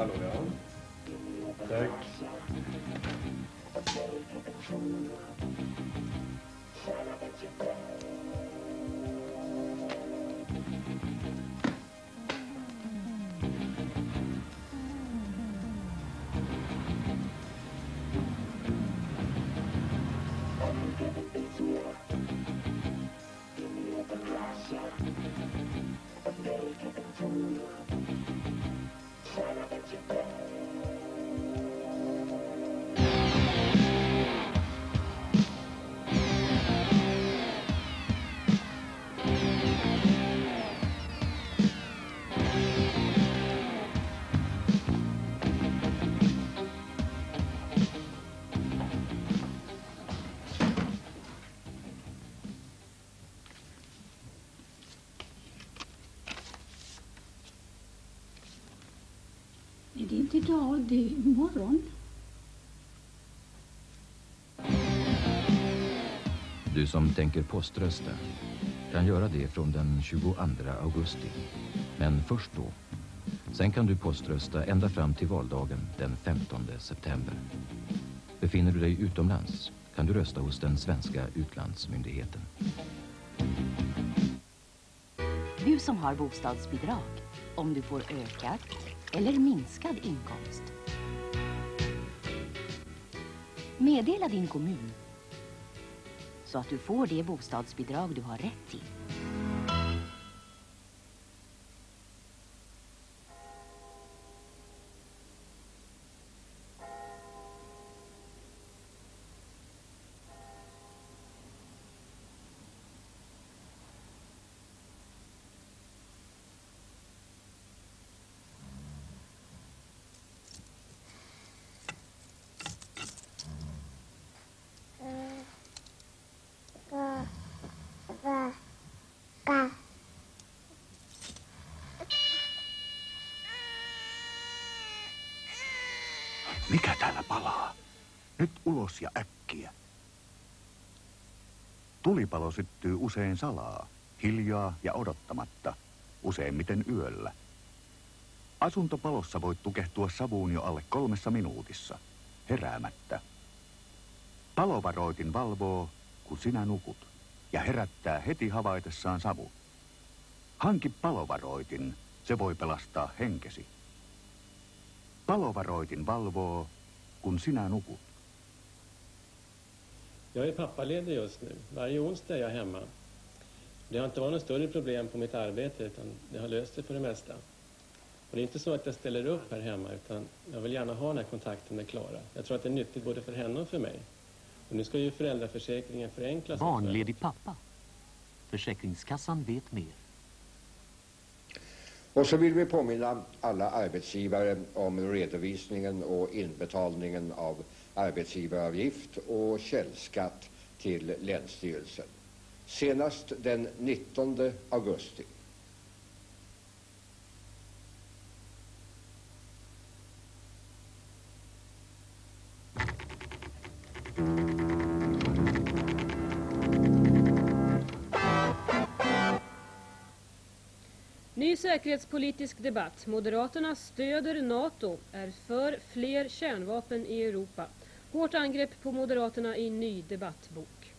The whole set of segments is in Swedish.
Hallå ja. Tack. Är det inte idag, det är imorgon. Du som tänker poströsta kan göra det från den 22 augusti. Men först då. Sen kan du poströsta ända fram till valdagen den 15 september. Befinner du dig utomlands kan du rösta hos den svenska utlandsmyndigheten. Du som har bostadsbidrag, om du får ökad eller minskad inkomst. Meddela din kommun så att du får det bostadsbidrag du har rätt till. Mikä täällä palaa? Nyt ulos ja äkkiä. Tulipalo syttyy usein salaa, hiljaa ja odottamatta, useimmiten yöllä. Asuntopalossa voit tukehtua savuun jo alle kolmessa minuutissa, heräämättä. Palovaroitin valvoo, kun sinä nukut, ja herättää heti havaitessaan savu. Hanki palovaroitin, se voi pelastaa henkesi. Palovaroitin valvoo, kun sinä nukut. Jag är pappaledig just nu. Varje onsdag är jag hemma. Det har inte varit något större problem på mitt arbete utan det har löst sig för det mesta. Och det är inte så att jag ställer upp här hemma utan jag vill gärna ha den här kontakten med Klara. Jag tror att det är nyttigt både för henne och för mig. Och nu ska ju föräldraförsäkringen förenklas. Barnledig pappa. Försäkringskassan vet mer. Och så vill vi påminna alla arbetsgivare om redovisningen och inbetalningen av arbetsgivaravgift och källskatt till Länsstyrelsen. Senast den 19 augusti. Ny säkerhetspolitisk debatt. Moderaterna stöder NATO, är för fler kärnvapen i Europa. Hårt angrepp på Moderaterna i ny debattbok.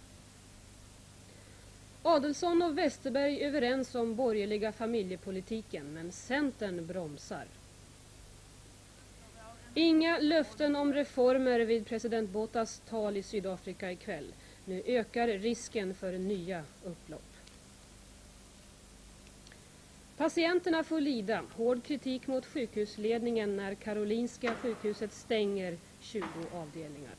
Adelsson och Westerberg överens om borgerliga familjepolitiken, men Centern bromsar. Inga löften om reformer vid president Bottas tal i Sydafrika ikväll. Nu ökar risken för nya upplopp. Patienterna får lida. Hård kritik mot sjukhusledningen när Karolinska sjukhuset stänger 20 avdelningar.